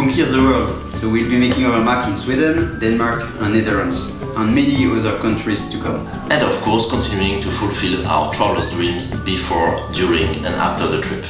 Conquer the world! So we'll be making our mark in Sweden, Denmark and Netherlands, and many other countries to come. And of course continuing to fulfill our travelers' dreams before, during and after the trip.